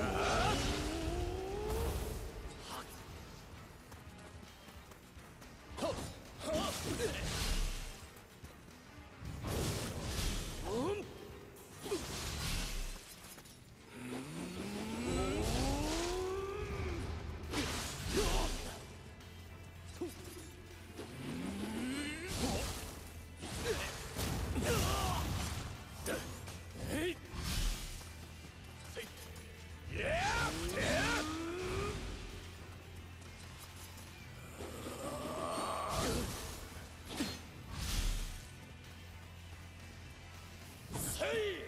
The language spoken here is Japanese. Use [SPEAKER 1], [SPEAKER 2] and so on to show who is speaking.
[SPEAKER 1] Ah! い。